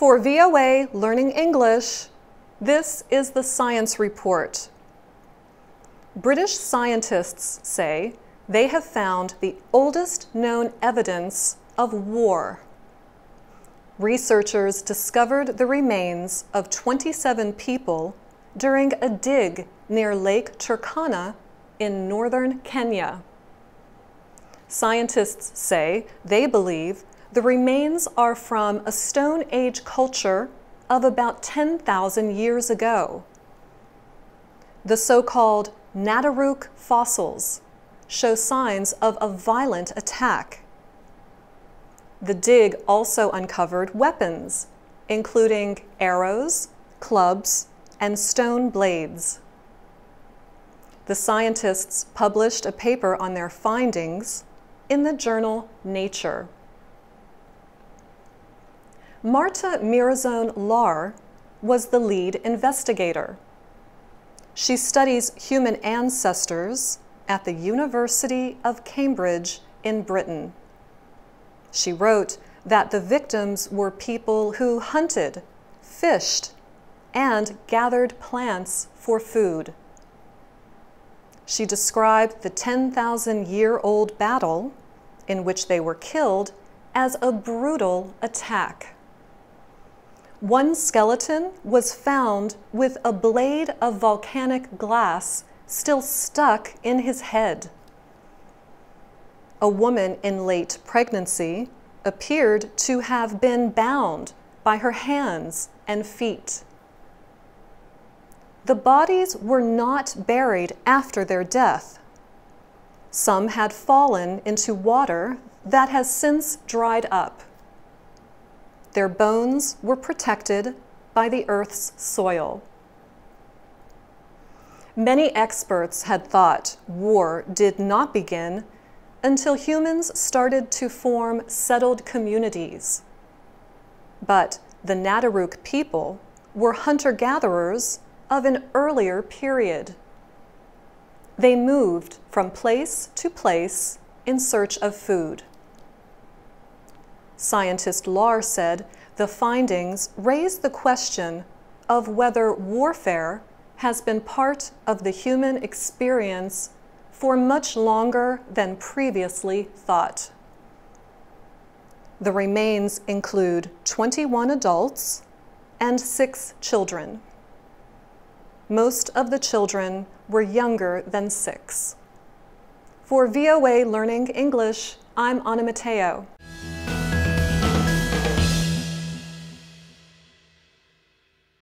For VOA Learning English, this is the Science Report. British scientists say they have found the oldest known evidence of war. Researchers discovered the remains of 27 people during a dig near Lake Turkana in northern Kenya. Scientists say they believe the remains are from a Stone Age culture of about 10,000 years ago. The so-called Nataruk fossils show signs of a violent attack. The dig also uncovered weapons, including arrows, clubs, and stone blades. The scientists published a paper on their findings in the journal Nature. Marta Mirazón Lahr was the lead investigator. She studies human ancestors at the University of Cambridge in Britain. She wrote that the victims were people who hunted, fished, and gathered plants for food. She described the 10,000 year old battle in which they were killed as a brutal attack. One skeleton was found with a blade of volcanic glass still stuck in his head. A woman in late pregnancy appeared to have been bound by her hands and feet. The bodies were not buried after their death. Some had fallen into water that has since dried up. Their bones were protected by the Earth's soil. Many experts had thought war did not begin until humans started to form settled communities. But the Nataruk people were hunter-gatherers of an earlier period. They moved from place to place in search of food. Scientist Lahr said the findings raise the question of whether warfare has been part of the human experience for much longer than previously thought. The remains include 21 adults and six children. Most of the children were younger than six. For VOA Learning English, I'm Anna Matteo.